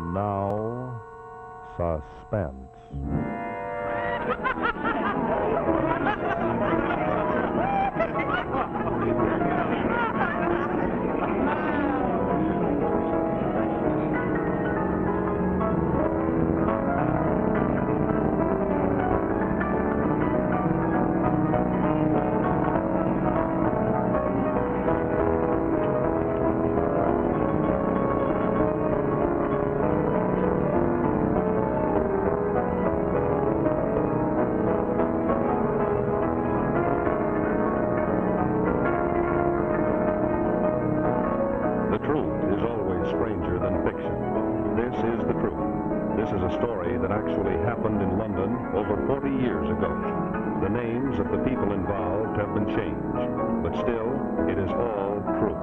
And now, suspense. a story that actually happened in London over 40 years ago. The names of the people involved have been changed, but still, it is all true.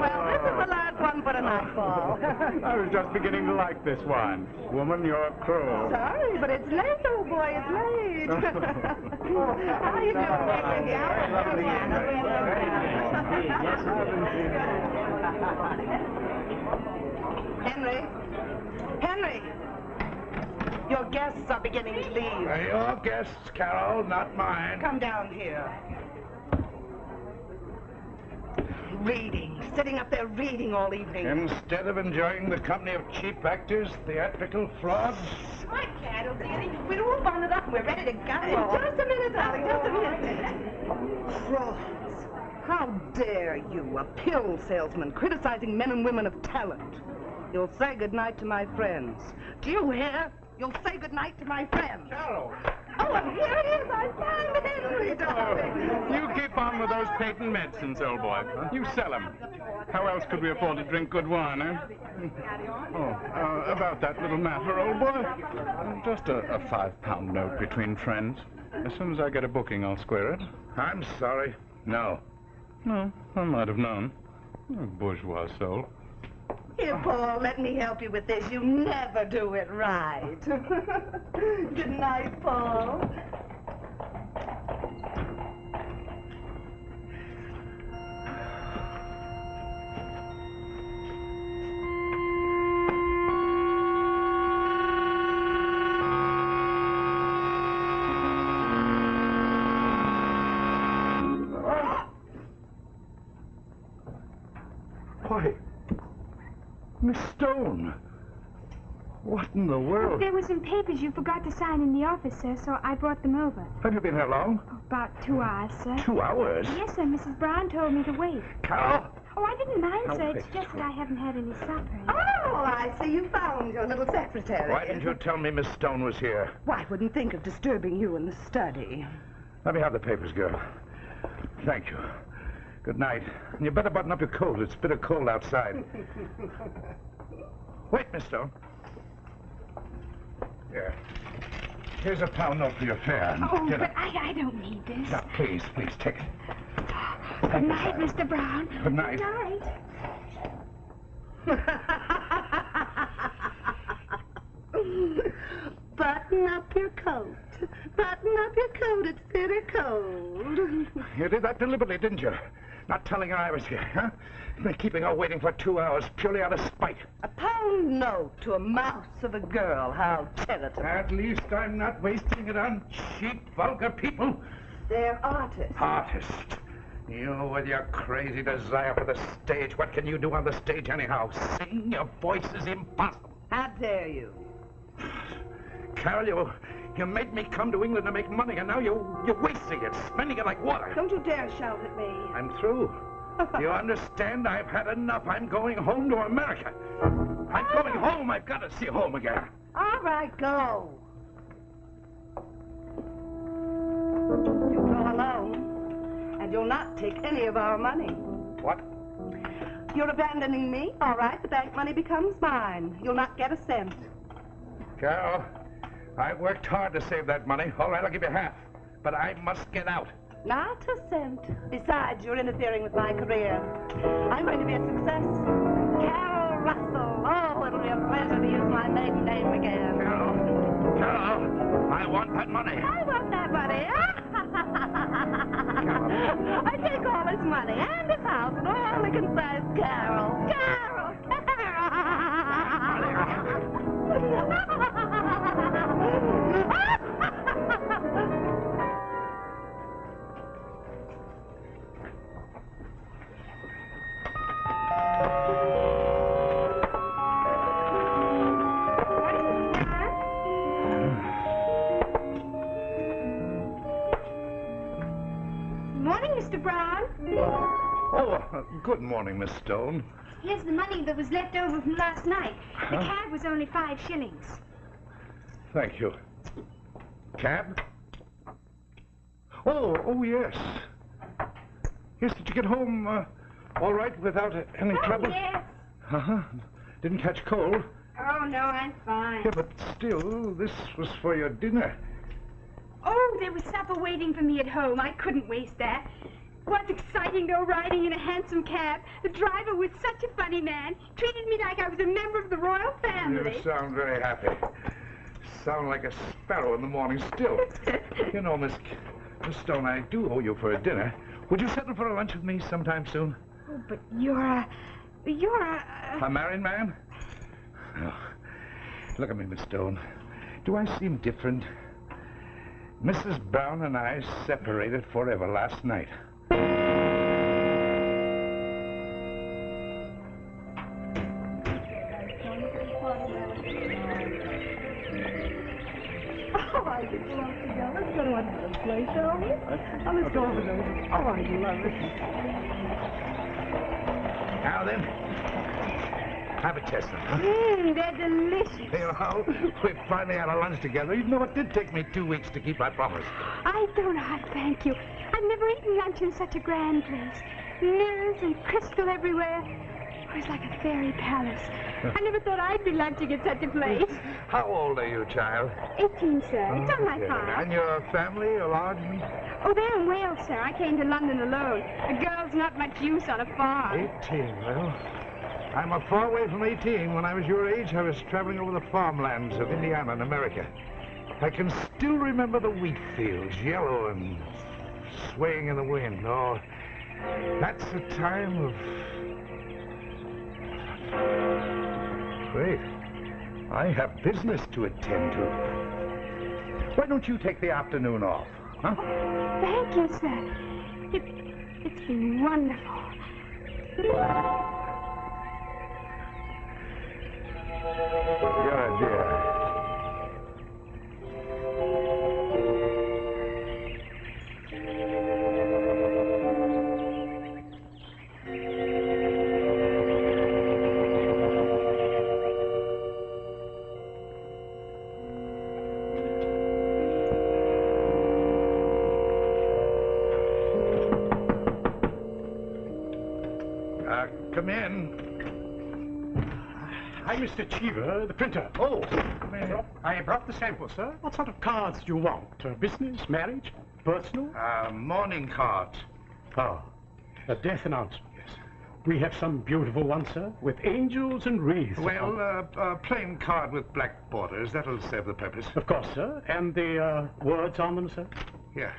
well, this is the last one for tonight, Paul. I was just beginning to like this one. Woman, you're cruel. Sorry, but it's late, old boy. It's late. How you doing, Henry? Henry? Your guests are beginning to leave. your guests, Carol, not mine. Come down here. Reading. Sitting up there reading all evening. Instead of enjoying the company of cheap actors, theatrical frauds, My can't. Oh, don't see any. We're all bonded up. We're ready to go. Just a minute, darling. Just a minute. Frauds. How dare you, a pill salesman, criticizing men and women of talent? You'll say goodnight to my friends. Do you hear? You'll say goodnight to my friends. Carol! Oh, and here it is. I found Henry, darling. You keep on with those patent medicines, old boy. You sell them. How else could we afford to drink good wine, eh? Oh, uh, about that little matter, old boy. Just a, a five-pound note between friends. As soon as I get a booking, I'll square it. I'm sorry. No. No, I might have known. A bourgeois soul. Here, Paul, let me help you with this. You never do it right. Good night, Paul. Why? Miss Stone. What in the world? There were some papers you forgot to sign in the office, sir, so I brought them over. Have you been here long? About two hours, sir. Two hours? Yes, sir. Mrs. Brown told me to wait. Carol? Oh, I didn't mind, Now, sir. It's just that I haven't had any supper. Oh, I see you found your little secretary. Why didn't you tell me Miss Stone was here? Why, I wouldn't think of disturbing you in the study. Let me have the papers, girl. Thank you. Good night. And you better button up your coat. It's bitter cold outside. Wait, Miss Stone. Here. Here's a pound note for your fare. Oh, Get but. I, I don't need this. Now, please, please, take it. Good night, Mr. Brown. Good night. Good night. Button up your coat. Button up your coat. It's bitter cold. You did that deliberately, didn't you? Not telling her I was here, huh? Been keeping her waiting for two hours purely out of spite. A pound note to a mouse of a girl. How charitable. At least I'm not wasting it on cheap, vulgar people. They're artists. Artists? You with your crazy desire for the stage. What can you do on the stage anyhow? Sing? Your voice is impossible. How dare you? Carol, you, you made me come to England to make money, and now you, you're wasting it, spending it like water. Don't you dare shout at me. I'm through. You understand? I've had enough. I'm going home to America. I'm going home. I've got to see home again. All right, go. You'll go alone, and you'll not take any of our money. What? You're abandoning me? All right, the bank money becomes mine. You'll not get a cent. Carol, I worked hard to save that money. All right, I'll give you half. But I must get out. Not a cent. Besides, you're interfering with my career. I'm going to be a success. Carol Russell. Oh, it'll be a pleasure to use my maiden name again. Carol, Carol, I want that money. I want that money. I take all his money. and his house and all the. Carol, Carol, Carol. Morning, Miss Stone. Here's the money that was left over from last night. The cab was only five shillings. Thank you. Cab? Oh, oh, yes. Yes, did you get home uh, all right without uh, any Oh, trouble? yes. Uh-huh. Didn't catch cold? Oh, no, I'm fine. Yeah, but still, this was for your dinner. Oh, there was supper waiting for me at home. I couldn't waste that. Was exciting though riding in a hansom cab. The driver was such a funny man. Treated me like I was a member of the royal family. You sound very happy. Sound like a sparrow in the morning still. you know, Miss, Miss Stone, I do owe you for a dinner. Would you settle for a lunch with me sometime soon? Oh, but you're a... You're a... A married man? Oh. Look at me, Miss Stone. Do I seem different? Mrs. Brown and I separated forever last night. Oh, I just love to go. Let's go to another place, shall we? Oh, let's go over those. Oh, I love it. Now then, have a chestnut, huh? Mmm, they're delicious. You know, we finally had a lunch together. You know, it did take me two weeks to keep my promise. I don't to thank you. I've never eaten lunch in such a grand place. Mirrors and crystal everywhere. It was like a fairy palace. I never thought I'd be lunching at such a place. How old are you, child? 18, sir. It's on my Okay. file. And your family, a large one? Oh, they're in Wales, sir. I came to London alone. A girl's not much use on a farm. 18, well, I'm a far away from 18. When I was your age, I was traveling over the farmlands of Indiana and America. I can still remember the wheat fields, yellow and swaying in the wind. Oh, that's a time of... Wait, I have business to attend to. Why don't you take the afternoon off, huh? Thank you, sir. It, it's been wonderful. You're a dear. Mr. Cheever, the printer. Oh. I brought the sample, sir. What sort of cards do you want? Uh, business, marriage, personal? Uh, mourning cards. Oh, a death announcement, yes. We have some beautiful ones, sir, with angels and wreaths. Well, uh, a plain card with black borders. That'll serve the purpose. Of course, sir. And the uh, words on them, sir? Yeah.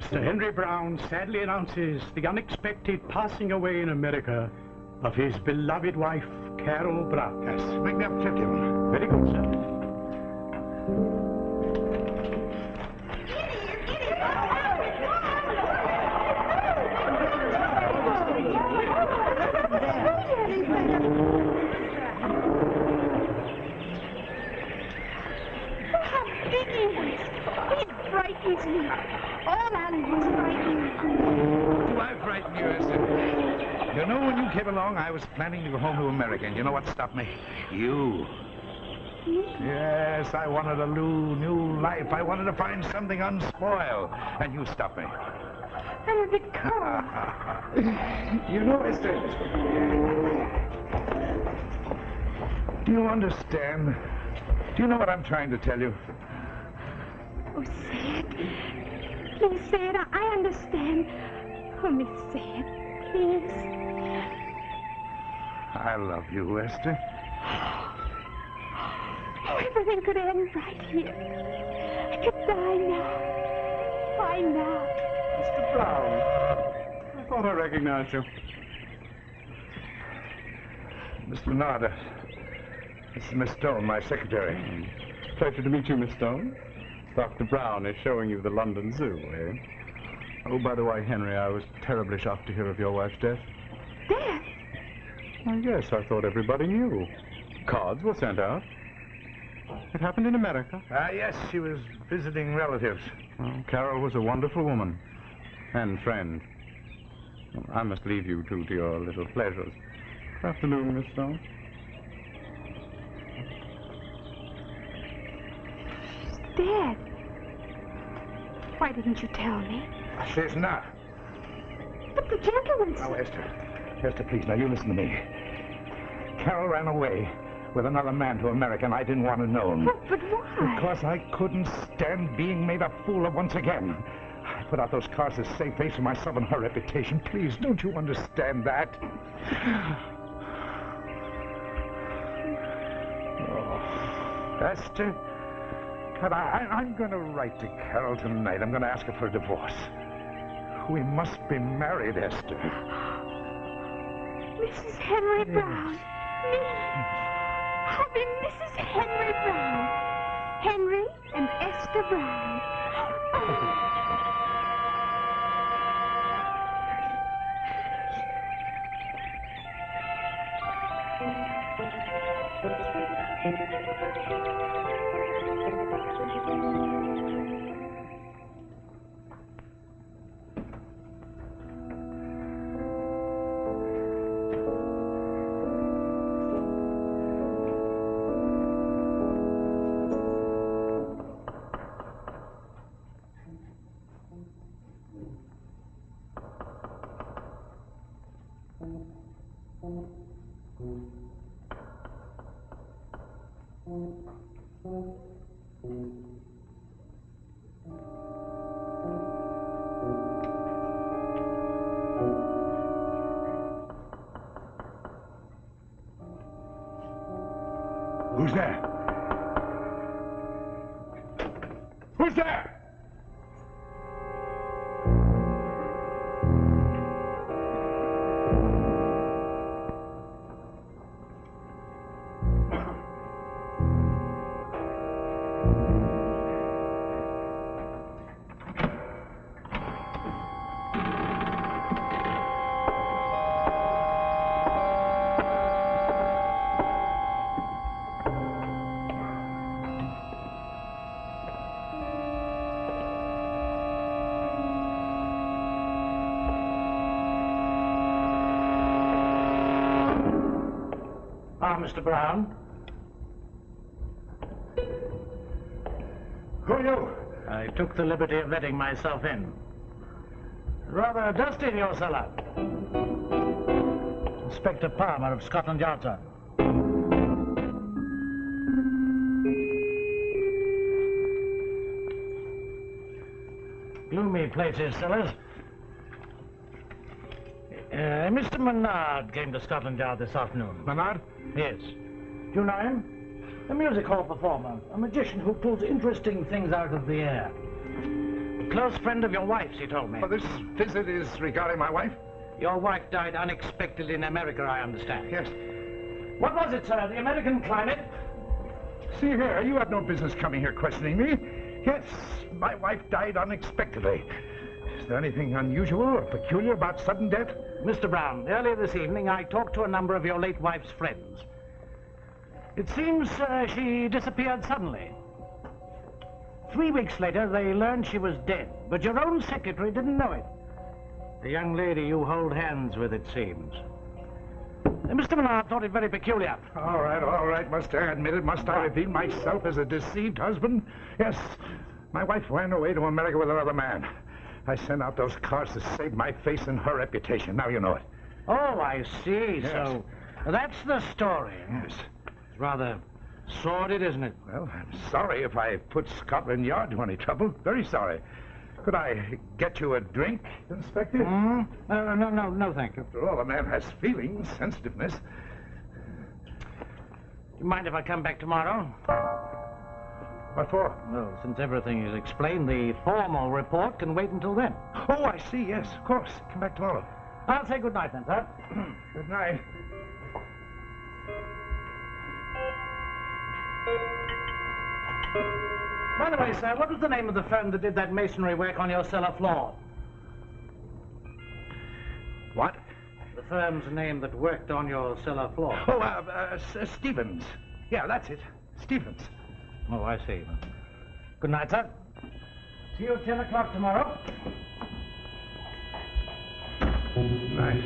Mr. Henry Brown sadly announces the unexpected passing away in America of his beloved wife, Carol Brown. Yes. Make me up 50 of them. Very good, sir. How big he is. He frightens me. All animals frighten me. Do I frighten you, Esther? You know, when you came along, I was planning to go home to America, and you know what stopped me? You. Yes, I wanted a new, new life. I wanted to find something unspoiled, and you stopped me. I'm a bit cold. you know, Esther. Do you understand? Do you know what I'm trying to tell you? Oh, say it. Please say it. I, understand. Only say it, please. I love you, Esther. Oh, everything could end right here. I could die now. Die now. Mr. Brown. I thought I recognized you. Mr. Uh, this is Miss Stone, my secretary. Pleasure to meet you, Miss Stone. Dr. Brown is showing you the London Zoo, eh? Oh, by the way, Henry, I was terribly shocked to hear of your wife's death. Death? I guess I thought everybody knew. Cards were sent out. It happened in America. Ah, yes, she was visiting relatives. Well, Carol was a wonderful woman and friend. I must leave you two to your little pleasures. Good afternoon, Miss Stone. She's dead. Why didn't you tell me? She's not. But the gentleman Now. Esther. Esther, please, now you listen to me. Carol ran away with another man to America, and I didn't want to know him. But, but why? Because I couldn't stand being made a fool of once again. I put out those cars to save face for myself and her reputation. Please, don't you understand that? Oh, Esther, but I, I- I'm going to write to Carol tonight. I'm going to ask her for a divorce. We must be married, Esther. Mrs. Henry Brown. Me. I'll be Mrs. Henry Brown. Henry and Esther Brown. Oh. Who's como, como Mr. Brown. Who are you? I took the liberty of letting myself in. Rather dusty in your cellar. Inspector Palmer of Scotland Yard, sir. Gloomy places, cellars. Uh, Mr. Menard came to Scotland Yard this afternoon. Menard? Yes. Do you know him? A music hall performer, a magician who pulls interesting things out of the air. A close friend of your wife's, he told me. Oh, this visit is regarding my wife? Your wife died unexpectedly in America, I understand. Yes. What was it, sir? The American climate? See here, you have no business coming here questioning me. Yes, my wife died unexpectedly. Is there anything unusual or peculiar about sudden death? Mr. Brown, earlier this evening I talked to a number of your late wife's friends. It seems uh, she disappeared suddenly. Three weeks later, they learned she was dead, but your own secretary didn't know it. The young lady you hold hands with, it seems. Uh, Mr. Millard thought it very peculiar. All right, all right. Must I admit it? Must I reveal myself as a deceived husband? Yes, my wife ran away to America with another man. I sent out those cards to save my face and her reputation. Now you know it. Oh, I see. Yes. So that's the story. Yes. It's rather sordid, isn't it? Well, I'm sorry if I put Scotland Yard to any trouble. Very sorry. Could I get you a drink, Inspector? Hmm? Uh, no, no, no, thank you. After all, a man has feelings, sensitiveness. Do you mind if I come back tomorrow? What for? Well, since everything is explained, the formal report can wait until then. Oh, I see, yes, of course. Come back tomorrow. I'll say good night then, sir. Good night. By the way, sir, what was the name of the firm that did that masonry work on your cellar floor? What? The firm's name that worked on your cellar floor. Oh, uh, uh, uh, Stevens. Yeah, that's it. Stevens. Oh, I see. Good night, sir. See you at 10 o'clock tomorrow. Night.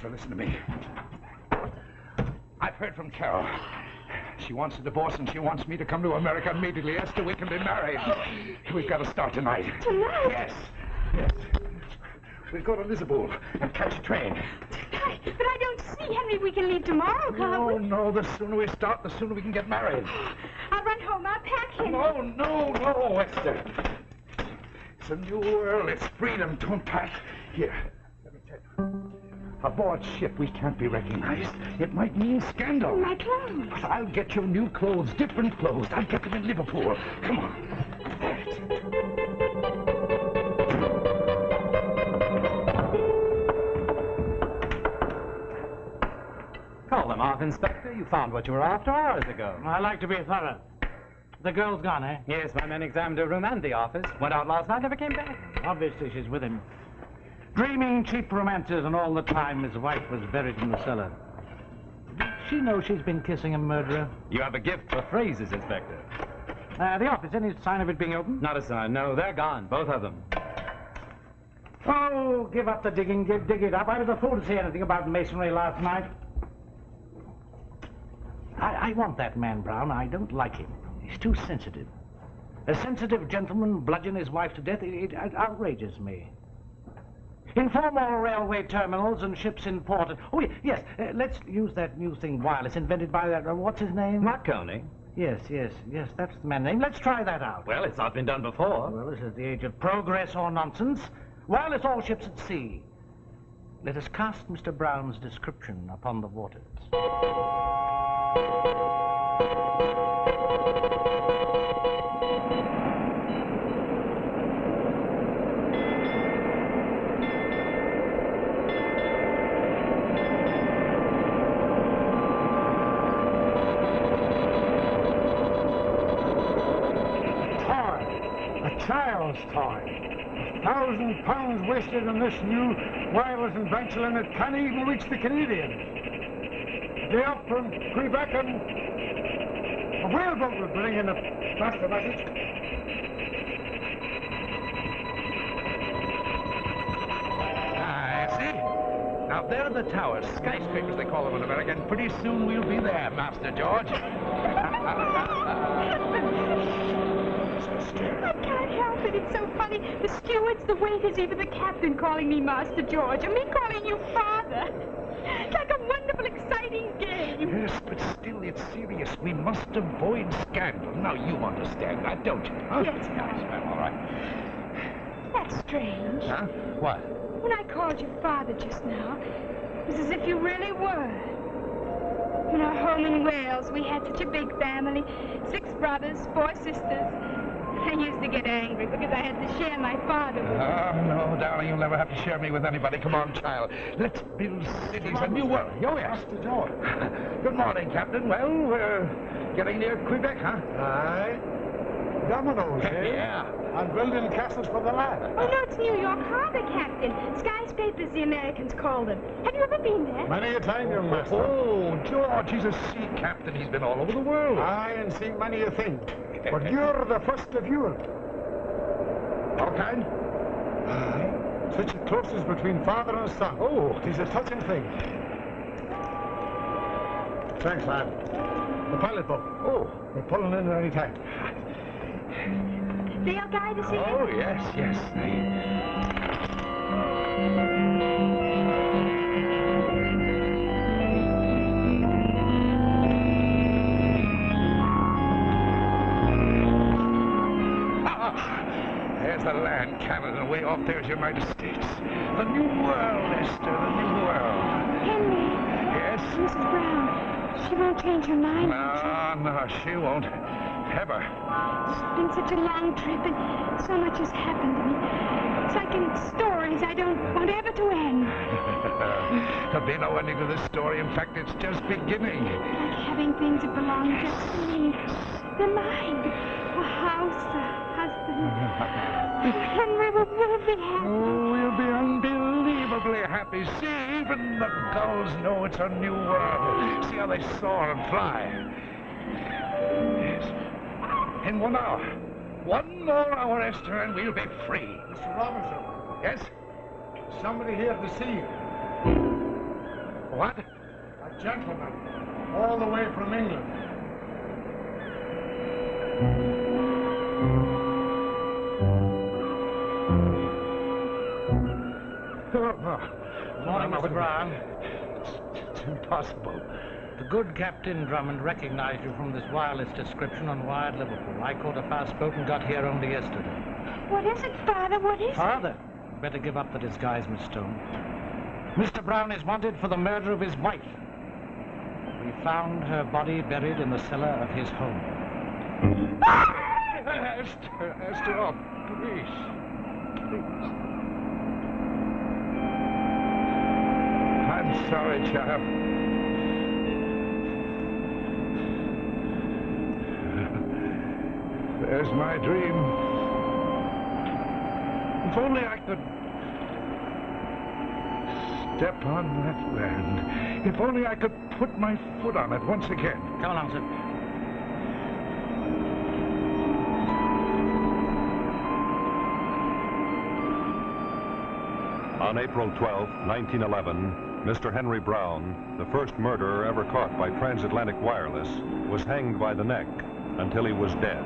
Esther, listen to me. I've heard from Carol. She wants a divorce and she wants me to come to America immediately. Esther, we can be married. We've got to start tonight. Tonight? Yes. Yes. We'll go to Lisabon and catch a train. But I don't see, Henry. We can leave tomorrow, can't No, we? no. The sooner we start, the sooner we can get married. I'll run home. I'll pack Henry. No, no, no, Esther. It's a new world. It's freedom. Don't pack. Here, let me tell you. Aboard ship, we can't be recognized. It might mean scandal. My clothes. But I'll get you new clothes, different clothes. I'll get them in Liverpool. Come on. Call them off, Inspector. You found what you were after hours ago. I like to be thorough. The girl's gone, eh? Yes, my men examined her room and the office. Went out last night, never came back. Obviously, she's with him. Dreaming cheap romances, and all the time his wife was buried in the cellar. She knows she's been kissing a murderer? You have a gift for phrases, Inspector. Uh, the office, any sign of it being open? Not a sign. No, they're gone, both of them. Oh, give up the digging, give, dig it up. I was a fool to say anything about masonry last night. I, I want that man, Brown. I don't like him. He's too sensitive. A sensitive gentleman bludgeon his wife to death, it, it outrages me. Informal railway terminals and ships in port. Oh, yes, uh, let's use that new thing, wireless, invented by that, uh, what's his name? Marconi. Yes, yes, yes, that's the man's name. Let's try that out. Well, it's not been done before. Well, this is the age of progress or nonsense. Wireless all ships at sea. Let us cast Mr. Brown's description upon the waters. Child's toy. A thousand pounds wasted on this new wireless invention and it can't even reach the Canadians. Day up from Quebec and a whaleboat will bring in a master message. Ah, see? Now, there are the towers, skyscrapers they call them in America, and pretty soon we'll be there, Master George. I can't help it. It's so funny. The stewards, the waiters, even the captain calling me Master George, and me calling you Father. It's like a wonderful, exciting game. Yes, but still, it's serious. We must avoid scandal. Now, you understand that, don't you? Huh? Yes, Yes, well, all right. That's strange. Huh? What? When I called you Father just now, it was as if you really were. In our home in Wales, we had such a big family. Six brothers, four sisters. I used to get angry because I had to share my father with Oh, no, darling, you'll never have to share me with anybody. Come on, child. Let's build cities, a new world. Oh, yes. Master George. Good morning, Captain. Well, we're getting near Quebec, huh? Aye. Dominoes, eh? Yeah. I'm building castles for the lad. Oh, no, it's New York Harbor, Captain. Skyscrapers, the Americans call them. Have you ever been there? Many a time, young master. Oh, George, he's a sea captain. He's been all over the world. Aye, and seen many a thing. But you're the first of Europe. All kind? Aye. Such a closeness between father and son. Oh, it is a touching thing. Thanks, lad. The pilot boat. Oh, we're pulling in at any time. They'll guide us in. Oh, yes, yes. They... off there's the United States. The New World, Esther, the New World. Henry, Yes? Mrs. Brown, she won't change her mind. No, no, she won't. Ever. It's been such a long trip and so much has happened to me. It's like in stories I don't want ever to end. There'll be no ending to this story. In fact, it's just beginning. Like having things that belong just to me. They're mine. A house, a. Henry, we'll, we'll be happy. Oh, we'll be unbelievably happy. See, even the gulls know it's a new world. See how they soar and fly. Yes. In one hour. One more hour, Esther, and we'll be free. Mr. Robinson, Yes? somebody here to see you. What? A gentleman, all the way from England. Morning, No, no, Mr. Brown. It's, it's impossible. The good Captain Drummond recognized you from this wireless description on Wired Liverpool. I caught a fast boat and got here only yesterday. What is it, Father? What is it? Father, better give up the disguise, Miss Stone. Mr. Brown is wanted for the murder of his wife. We found her body buried in the cellar of his home. Esther, Esther, oh, please. Please. I'm sorry, child. There's my dream. If only I could step on that land. If only I could put my foot on it once again. Come along, sir. On April 12, 1911, Mr. Henry Brown, the first murderer ever caught by transatlantic wireless, was hanged by the neck until he was dead.